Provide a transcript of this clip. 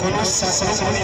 con un sazón